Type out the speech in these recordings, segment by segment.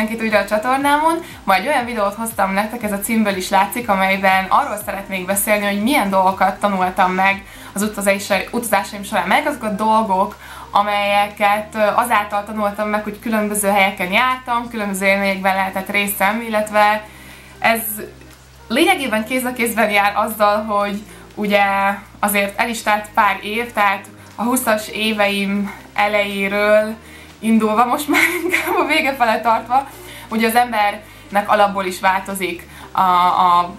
mindenkit újra a csatornámon. Majd olyan videót hoztam nektek, ez a címből is látszik, amelyben arról szeretnék beszélni, hogy milyen dolgokat tanultam meg az utazásaim során. Melyek azok a dolgok, amelyeket azáltal tanultam meg, hogy különböző helyeken jártam, különböző élményekben lehetett részem, illetve ez lényegében kéz a kézben jár azzal, hogy ugye azért el is telt pár év, tehát a 20-as éveim elejéről indulva, most már inkább a vége fele tartva, ugye az embernek alapból is változik a, a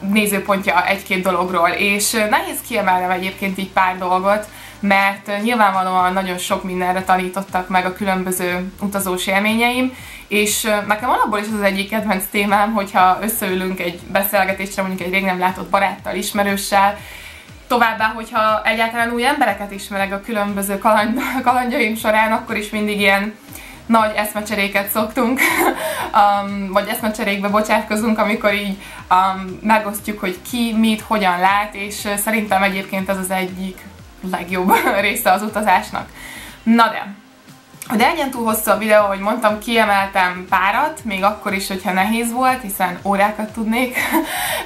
nézőpontja egy-két dologról, és nehéz kiemelnem egyébként így pár dolgot, mert nyilvánvalóan nagyon sok mindenre tanítottak meg a különböző utazós élményeim, és nekem alapból is az egyik kedvenc témám, hogyha összeülünk egy beszélgetésre, mondjuk egy rég nem látott baráttal, ismerőssel, Továbbá, hogyha egyáltalán új embereket ismerek a különböző kaland, kalandjaim során, akkor is mindig ilyen nagy eszmecseréket szoktunk, um, vagy eszmecserékbe bocsátkozunk, amikor így um, megosztjuk, hogy ki mit, hogyan lát, és szerintem egyébként ez az egyik legjobb része az utazásnak. Na de, de egyen túl hosszú a videó, ahogy mondtam, kiemeltem párat, még akkor is, hogyha nehéz volt, hiszen órákat tudnék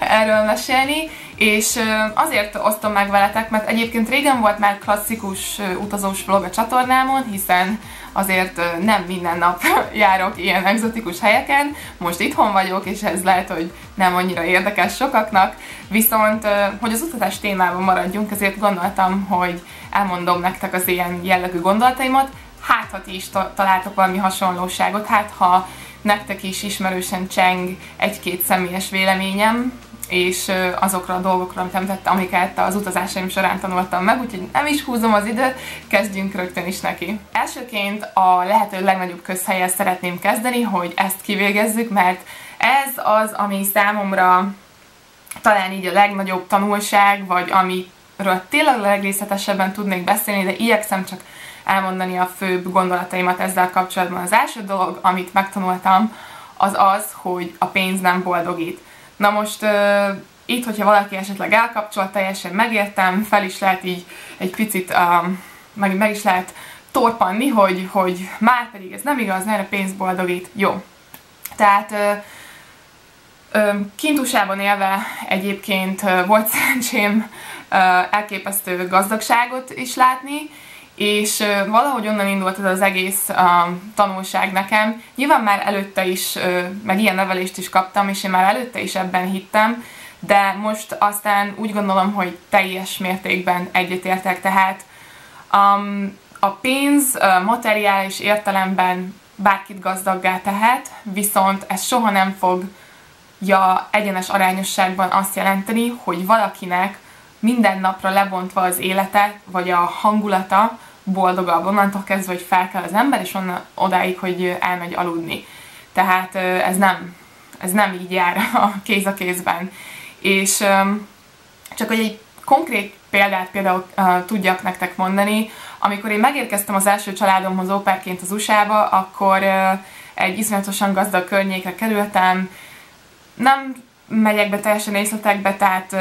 erről mesélni, és azért osztom meg veletek, mert egyébként régen volt már klasszikus utazós vlog a csatornámon, hiszen azért nem minden nap járok ilyen egzotikus helyeken, most itthon vagyok, és ez lehet, hogy nem annyira érdekes sokaknak, viszont, hogy az utazás témában maradjunk, ezért gondoltam, hogy elmondom nektek az ilyen jellegű gondolataimat, hát ha ti is találtok valami hasonlóságot, hát ha nektek is ismerősen cseng egy-két személyes véleményem, és azokra a dolgokra, amit említettem, amiket az utazásaim során tanultam meg, úgyhogy nem is húzom az időt, kezdjünk rögtön is neki. Elsőként a lehető legnagyobb közhelyel szeretném kezdeni, hogy ezt kivégezzük, mert ez az, ami számomra talán így a legnagyobb tanulság, vagy amiről tényleg a legrészletesebben tudnék beszélni, de igyekszem csak elmondani a főbb gondolataimat ezzel kapcsolatban. Az első dolog, amit megtanultam, az az, hogy a pénz nem boldogít. Na most itt, hogyha valaki esetleg elkapcsol, teljesen megértem, fel is lehet így egy picit, uh, meg, meg is lehet torpanni, hogy, hogy már pedig ez nem igaz, mert a pénz boldogít. Jó. Tehát uh, Kintusában élve egyébként volt szerencsém elképesztő gazdagságot is látni, és valahogy onnan indult ez az egész tanulság nekem. Nyilván már előtte is, meg ilyen nevelést is kaptam, és én már előtte is ebben hittem, de most aztán úgy gondolom, hogy teljes mértékben egyetértek, tehát um, a pénz uh, materiális értelemben bárkit gazdaggá tehet, viszont ez soha nem fogja egyenes arányosságban azt jelenteni, hogy valakinek minden napra lebontva az élete, vagy a hangulata boldogabb, onnantól kezdve, hogy fel kell az ember, és onnan odáig, hogy elmegy aludni. Tehát ez nem, ez nem így jár a kéz a kézben. És csak hogy egy konkrét példát például tudjak nektek mondani, amikor én megérkeztem az első családomhoz óperként az USA-ba, akkor egy iszonyatosan gazdag környékre kerültem, nem megyek be teljesen részletekbe, tehát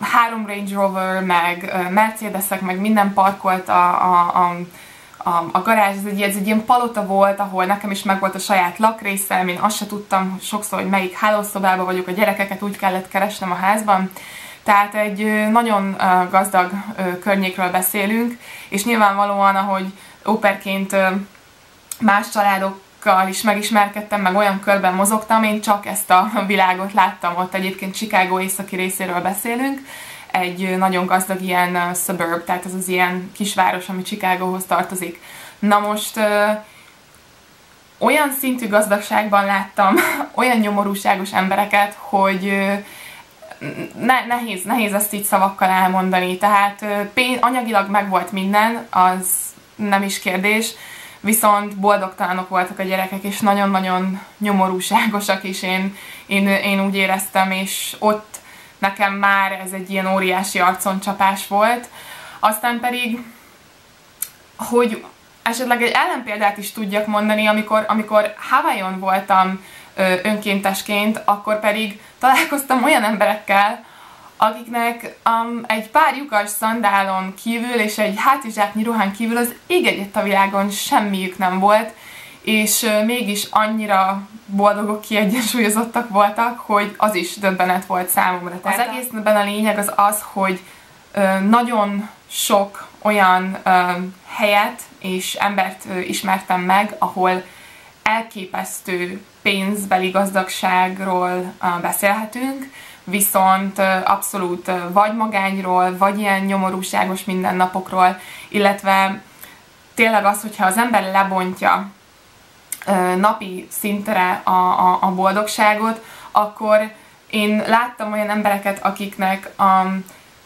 három Range Rover, meg Mercedesek, meg minden parkolt a, a, a a, a garázs, ez egy, ez egy ilyen palota volt, ahol nekem is megvolt a saját lakrészem, én azt se tudtam sokszor, hogy melyik hálószobában vagyok, a gyerekeket úgy kellett keresnem a házban. Tehát egy nagyon gazdag környékről beszélünk, és nyilvánvalóan, ahogy óperként más családokkal is megismerkedtem, meg olyan körben mozogtam, én csak ezt a világot láttam ott, egyébként Chicago északi részéről beszélünk, egy nagyon gazdag ilyen suburb, tehát az az ilyen kisváros, ami Chicagóhoz tartozik. Na most uh, olyan szintű gazdagságban láttam olyan nyomorúságos embereket, hogy uh, ne, nehéz, nehéz ezt így szavakkal elmondani. Tehát uh, pén, anyagilag megvolt minden, az nem is kérdés, viszont boldogtalanok voltak a gyerekek, és nagyon-nagyon nyomorúságosak is, én, én, én úgy éreztem, és ott nekem már ez egy ilyen óriási arconcsapás volt. Aztán pedig, hogy esetleg egy ellenpéldát is tudjak mondani, amikor, amikor Hawaiion voltam önkéntesként, akkor pedig találkoztam olyan emberekkel, akiknek um, egy pár lyukas szandálon kívül és egy hátizsáknyi ruhán kívül az ég egyet a világon semmiük nem volt, és mégis annyira boldogok, kiegyensúlyozottak voltak, hogy az is döbbenet volt számomra. Tehát az egészben a lényeg az az, hogy nagyon sok olyan helyet és embert ismertem meg, ahol elképesztő pénzbeli gazdagságról beszélhetünk, viszont abszolút vagy magányról, vagy ilyen nyomorúságos mindennapokról, illetve tényleg az, hogyha az ember lebontja napi szintre a, a, a boldogságot, akkor én láttam olyan embereket, akiknek a,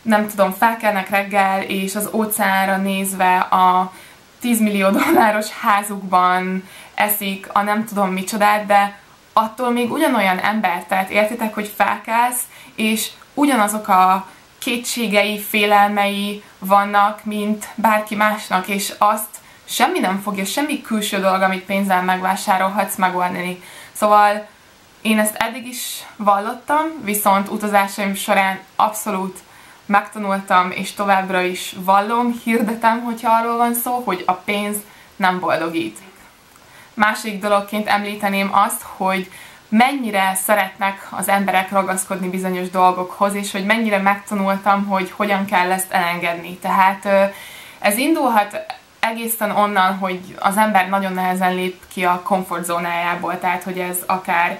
nem tudom, felkelnek reggel, és az óceánra nézve a 10 millió dolláros házukban eszik a nem tudom micsodát, de attól még ugyanolyan ember, tehát értitek, hogy felkelsz, és ugyanazok a kétségei, félelmei vannak, mint bárki másnak, és azt semmi nem fogja, semmi külső dolog, amit pénzzel megvásárolhatsz megoldani. Szóval én ezt eddig is vallottam, viszont utazásaim során abszolút megtanultam, és továbbra is vallom, hirdetem, hogyha arról van szó, hogy a pénz nem boldogít. Másik dologként említeném azt, hogy mennyire szeretnek az emberek ragaszkodni bizonyos dolgokhoz, és hogy mennyire megtanultam, hogy hogyan kell ezt elengedni. Tehát ez indulhat egészen onnan, hogy az ember nagyon nehezen lép ki a komfortzónájából, tehát hogy ez akár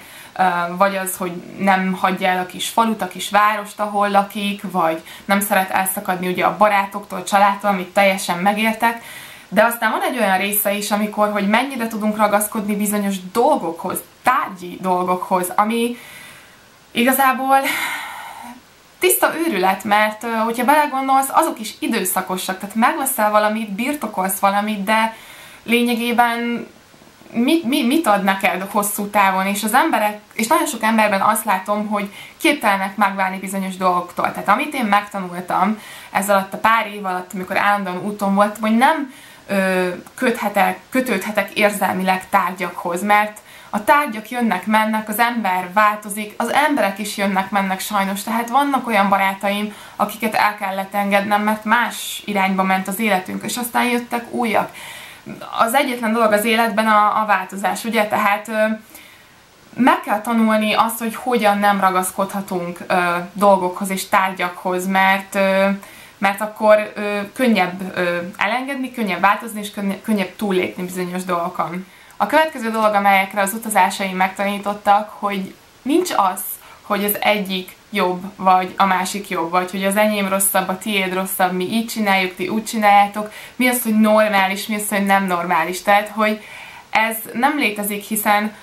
vagy az, hogy nem hagyja el a kis falut, a kis várost, ahol lakik, vagy nem szeret elszakadni ugye a barátoktól, a családtól, amit teljesen megértek, de aztán van egy olyan része is, amikor, hogy mennyire tudunk ragaszkodni bizonyos dolgokhoz, tárgyi dolgokhoz, ami igazából tiszta őrület, mert hogyha belegondolsz, azok is időszakosak, tehát megveszel valamit, birtokolsz valamit, de lényegében mit, mit, mit ad neked hosszú távon, és az emberek, és nagyon sok emberben azt látom, hogy képtelenek megválni bizonyos dolgoktól. Tehát amit én megtanultam ez alatt a pár év alatt, amikor állandóan úton voltam, hogy nem köthetek, kötődhetek érzelmileg tárgyakhoz, mert a tárgyak jönnek, mennek, az ember változik, az emberek is jönnek, mennek sajnos, tehát vannak olyan barátaim, akiket el kellett engednem, mert más irányba ment az életünk, és aztán jöttek újak. Az egyetlen dolog az életben a, a változás, ugye? Tehát ö, meg kell tanulni azt, hogy hogyan nem ragaszkodhatunk ö, dolgokhoz és tárgyakhoz, mert ö, mert akkor ö, könnyebb ö, elengedni, könnyebb változni, és könnyebb, könnyebb túllépni bizonyos dolgokon. A következő dolog, amelyekre az utazásaim megtanítottak, hogy nincs az, hogy az egyik jobb, vagy a másik jobb, vagy hogy az enyém rosszabb, a tiéd rosszabb, mi így csináljuk, ti úgy csináljátok, mi az, hogy normális, mi az, hogy nem normális. Tehát, hogy ez nem létezik, hiszen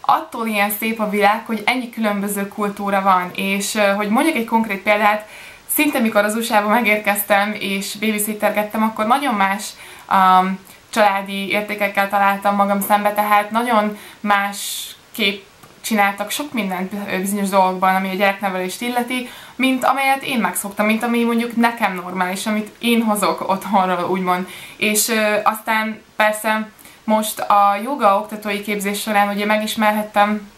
attól ilyen szép a világ, hogy ennyi különböző kultúra van, és hogy mondjuk egy konkrét példát, szinte mikor az USA-ba megérkeztem és babysittergettem, akkor nagyon más um, családi értékekkel találtam magam szembe, tehát nagyon más kép csináltak sok mindent bizonyos dolgokban, ami a gyereknevelést illeti, mint amelyet én megszoktam, mint ami mondjuk nekem normális, amit én hozok otthonról, úgymond. És ö, aztán persze most a joga oktatói képzés során ugye megismerhettem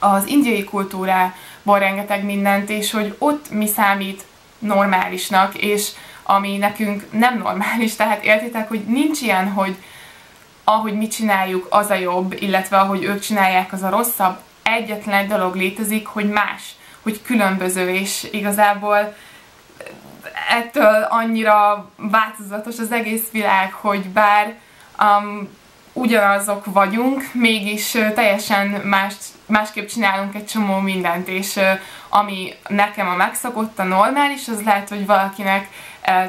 az indiai kultúrából rengeteg mindent, és hogy ott mi számít normálisnak, és ami nekünk nem normális, tehát értitek, hogy nincs ilyen, hogy ahogy mi csináljuk, az a jobb, illetve ahogy ők csinálják, az a rosszabb. Egyetlen egy dolog létezik, hogy más, hogy különböző, és igazából ettől annyira változatos az egész világ, hogy bár um, ugyanazok vagyunk, mégis teljesen más, másképp csinálunk egy csomó mindent, és ami nekem a megszokott, a normális, az lehet, hogy valakinek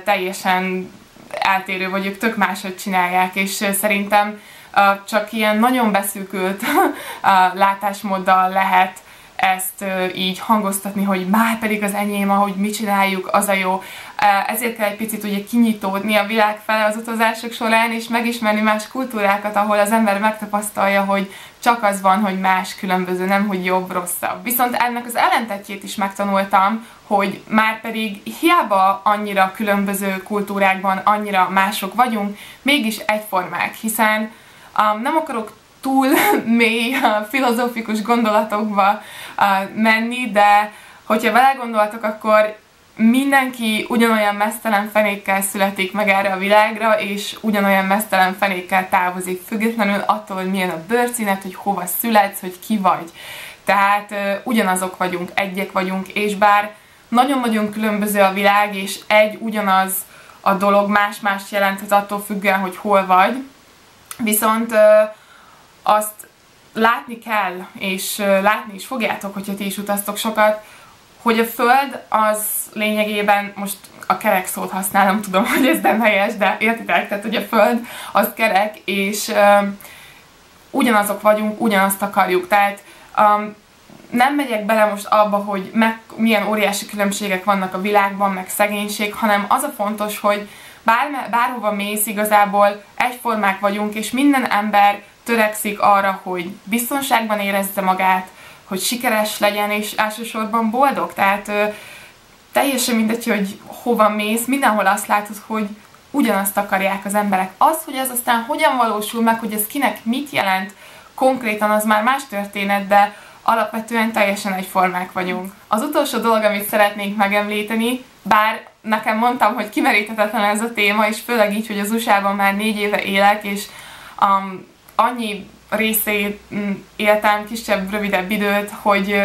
teljesen eltérő, vagy ők tök máshogy csinálják, és szerintem csak ilyen nagyon beszűkült látásmóddal lehet ezt így hangoztatni, hogy már pedig az enyém, ahogy mi csináljuk, az a jó. Ezért kell egy picit ugye kinyitódni a világ fele az utazások során, és megismerni más kultúrákat, ahol az ember megtapasztalja, hogy csak az van, hogy más különböző, nem hogy jobb, rosszabb. Viszont ennek az ellentetjét is megtanultam, hogy már pedig hiába annyira különböző kultúrákban, annyira mások vagyunk, mégis egyformák, hiszen um, nem akarok túl mély filozófikus gondolatokba uh, menni, de hogyha vele akkor mindenki ugyanolyan mesztelen fenékkel születik meg erre a világra, és ugyanolyan mesztelen fenékkel távozik, függetlenül attól, hogy milyen a bőrszínet, hogy hova születsz, hogy ki vagy. Tehát ugyanazok vagyunk, egyek vagyunk, és bár nagyon-nagyon különböző a világ, és egy ugyanaz a dolog más-más jelenthet attól függően, hogy hol vagy, viszont azt látni kell, és látni is fogjátok, hogyha ti is utaztok sokat, hogy a Föld az lényegében, most a kerek szót használom, tudom, hogy ez nem helyes, de értitek, tehát hogy a Föld az kerek, és um, ugyanazok vagyunk, ugyanazt akarjuk, tehát um, nem megyek bele most abba, hogy meg, milyen óriási különbségek vannak a világban, meg szegénység, hanem az a fontos, hogy bár, bárhova mész, igazából egyformák vagyunk, és minden ember törekszik arra, hogy biztonságban érezze magát, hogy sikeres legyen, és elsősorban boldog. Tehát ö, teljesen mindegy, hogy hova mész, mindenhol azt látod, hogy ugyanazt akarják az emberek. Az, hogy ez aztán hogyan valósul meg, hogy ez kinek mit jelent konkrétan, az már más történet, de alapvetően teljesen egyformák vagyunk. Az utolsó dolog, amit szeretnénk megemlíteni, bár nekem mondtam, hogy kimeríthetetlen ez a téma, és főleg így, hogy az USA-ban már négy éve élek, és um, annyi részét mm, éltem, kisebb, rövidebb időt, hogy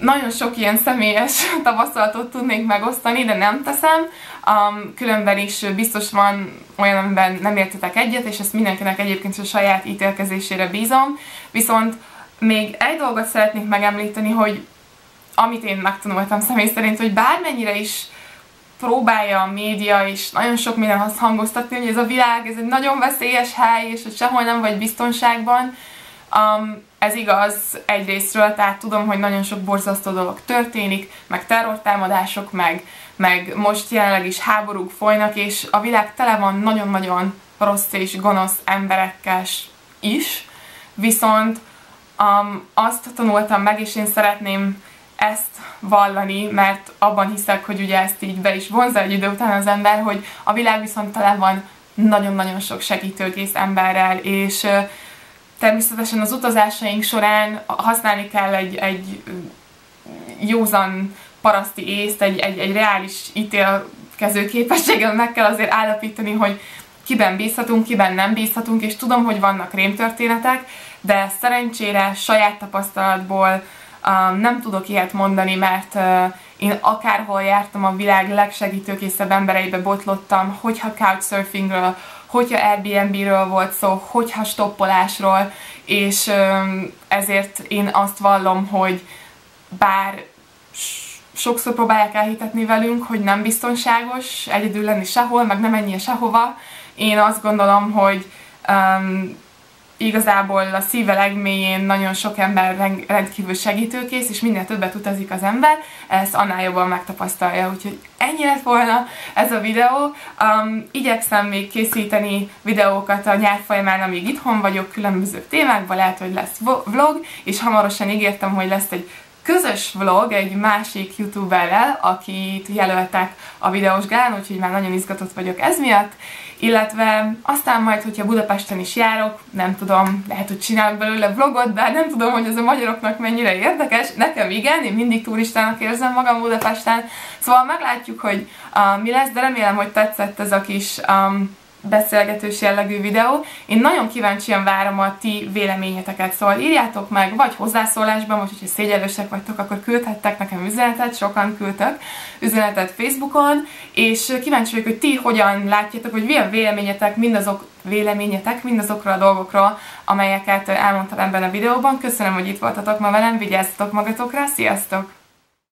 nagyon sok ilyen személyes tapasztalatot tudnék megosztani, de nem teszem. Um, különben is biztos van olyan, amiben nem értetek egyet, és ezt mindenkinek egyébként a saját ítélkezésére bízom. Viszont még egy dolgot szeretnék megemlíteni, hogy amit én megtanultam személy szerint, hogy bármennyire is próbálja a média és nagyon sok minden azt hangoztatni, hogy ez a világ, ez egy nagyon veszélyes hely, és hogy sehol nem vagy biztonságban. Um, ez igaz egyrésztről, tehát tudom, hogy nagyon sok borzasztó dolog történik, meg terrortámadások, meg, meg most jelenleg is háborúk folynak, és a világ tele van nagyon-nagyon rossz és gonosz emberekkel is, viszont um, azt tanultam meg, és én szeretném ezt vallani, mert abban hiszek, hogy ugye ezt így be is vonza egy idő után az ember, hogy a világ viszont tele van nagyon-nagyon sok segítőkész emberrel, és természetesen az utazásaink során használni kell egy, egy józan paraszti észt, egy, egy, egy reális ítélkező képességgel meg kell azért állapítani, hogy kiben bízhatunk, kiben nem bízhatunk, és tudom, hogy vannak rémtörténetek, de szerencsére saját tapasztalatból Um, nem tudok ilyet mondani, mert uh, én akárhol jártam a világ legsegítőkészebb embereibe botlottam, hogyha couchsurfingről, hogyha Airbnb-ről volt szó, hogyha stoppolásról, és um, ezért én azt vallom, hogy bár sokszor próbálják elhitetni velünk, hogy nem biztonságos egyedül lenni sehol, meg nem menjél sehova, én azt gondolom, hogy um, igazából a szíve legmélyén nagyon sok ember rendkívül segítőkész, és minél többet utazik az ember, ezt annál jobban megtapasztalja. Úgyhogy ennyi lett volna ez a videó. Um, igyekszem még készíteni videókat a nyár folyamán, amíg itthon vagyok, különböző témákban, lehet, hogy lesz vlog, és hamarosan ígértem, hogy lesz egy közös vlog egy másik youtuberrel, akit jelöltek a videós gálán, úgyhogy már nagyon izgatott vagyok ez miatt, illetve aztán majd, hogyha Budapesten is járok, nem tudom, lehet, hogy csinálok belőle vlogot, de nem tudom, hogy ez a magyaroknak mennyire érdekes, nekem igen, én mindig turistának érzem magam Budapesten, szóval meglátjuk, hogy uh, mi lesz, de remélem, hogy tetszett ez a kis um, beszélgetős jellegű videó. Én nagyon kíváncsian várom a ti véleményeteket, szóval írjátok meg, vagy hozzászólásban, most, hogyha szégyelősek vagytok, akkor küldhettek nekem üzenetet, sokan küldtek üzenetet Facebookon, és kíváncsi vagyok, hogy ti hogyan látjátok, hogy milyen véleményetek mindazok véleményetek mindazokról a dolgokról, amelyeket elmondtam ebben a videóban. Köszönöm, hogy itt voltatok ma velem, vigyázzatok magatokra, sziasztok!